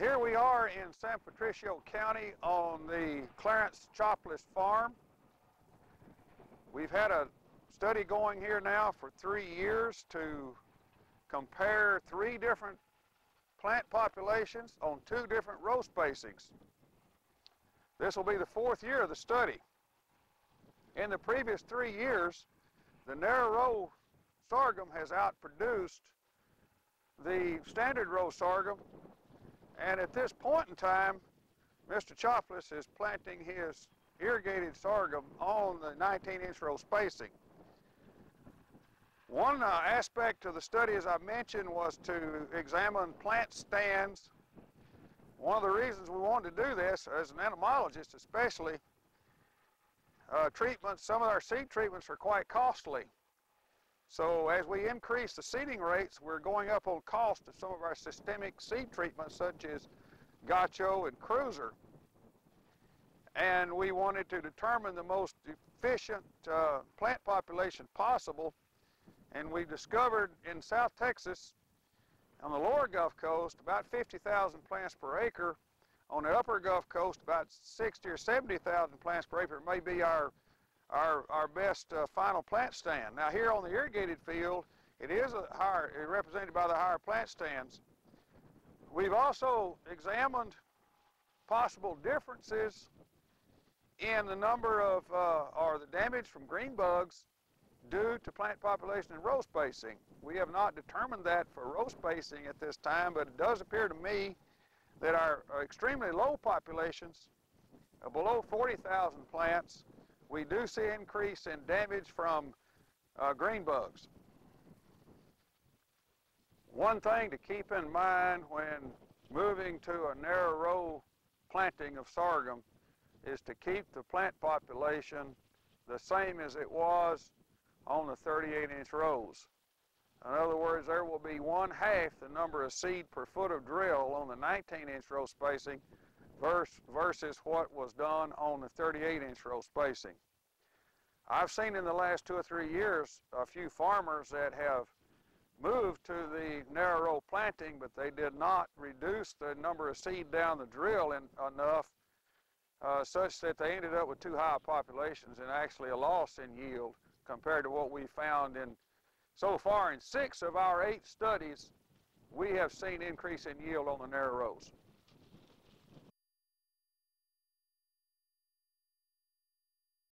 Here we are in San Patricio County on the Clarence Chopless farm. We've had a study going here now for three years to compare three different plant populations on two different row spacings. This will be the fourth year of the study. In the previous three years, the narrow row sorghum has outproduced the standard row sorghum, and at this point in time, Mr. Chopless is planting his irrigated sorghum on the 19-inch row spacing. One uh, aspect of the study, as I mentioned, was to examine plant stands. One of the reasons we wanted to do this, as an entomologist especially, uh, treatments, some of our seed treatments are quite costly. So as we increase the seeding rates, we're going up on cost of some of our systemic seed treatments such as Gaucho and Cruiser. And we wanted to determine the most efficient uh, plant population possible and we discovered in South Texas, on the lower Gulf Coast, about 50,000 plants per acre. On the upper Gulf Coast, about 60 or 70,000 plants per acre may be our, our, our best uh, final plant stand. Now here on the irrigated field, it is a higher, represented by the higher plant stands. We've also examined possible differences in the number of, uh, or the damage from green bugs due to plant population and row spacing. We have not determined that for row spacing at this time, but it does appear to me that our, extremely low populations, uh, below 40,000 plants, we do see increase in damage from uh, green bugs. One thing to keep in mind when moving to a narrow row planting of sorghum is to keep the plant population the same as it was on the 38-inch rows. In other words, there will be one half the number of seed per foot of drill on the 19-inch row spacing versus what was done on the 38-inch row spacing. I've seen in the last two or three years a few farmers that have moved to the narrow row planting, but they did not reduce the number of seed down the drill in, enough uh, such that they ended up with too high populations and actually a loss in yield compared to what we found in so far in six of our eight studies, we have seen increase in yield on the narrow rows.